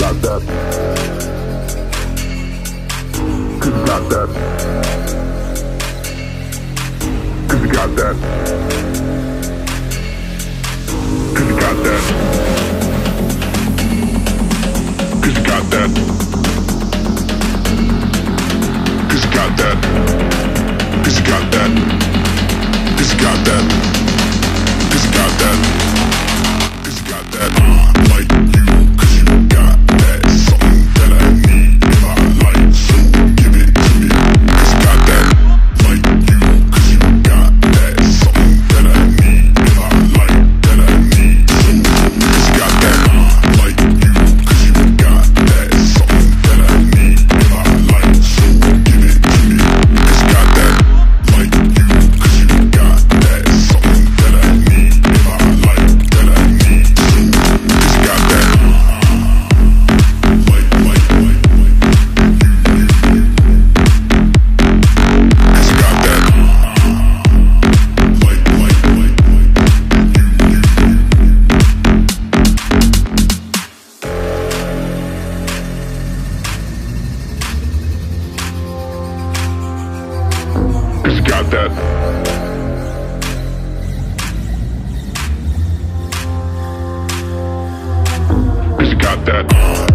got that. Cause you got that. Cause you got that. Cause you got that. Cause you got that. Cause you got that. Cause you got that. Cause you got that. got that. Cause you got that.